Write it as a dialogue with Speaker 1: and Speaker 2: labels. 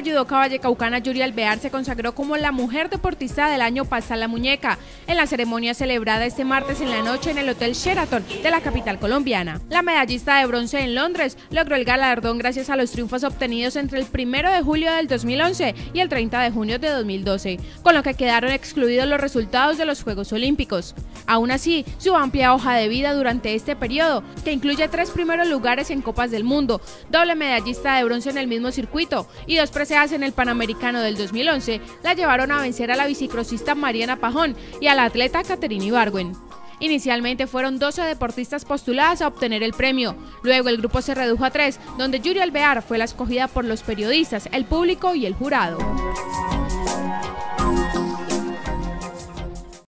Speaker 1: judoka vallecaucana Yuri Alvear se consagró como la mujer deportista del año Pasa la Muñeca en la ceremonia celebrada este martes en la noche en el Hotel Sheraton de la capital colombiana. La medallista de bronce en Londres logró el galardón gracias a los triunfos obtenidos entre el 1 de julio del 2011 y el 30 de junio de 2012, con lo que quedaron excluidos los resultados de los Juegos Olímpicos. Aún así, su amplia hoja de vida durante este periodo, que incluye tres primeros lugares en Copas del Mundo, doble medallista de bronce en el mismo circuito y dos en el Panamericano del 2011, la llevaron a vencer a la bicicrosista Mariana Pajón y a la atleta Caterina Ibargüen. Inicialmente fueron 12 deportistas postuladas a obtener el premio. Luego el grupo se redujo a tres, donde Yuri Alvear fue la escogida por los periodistas, el público y el jurado.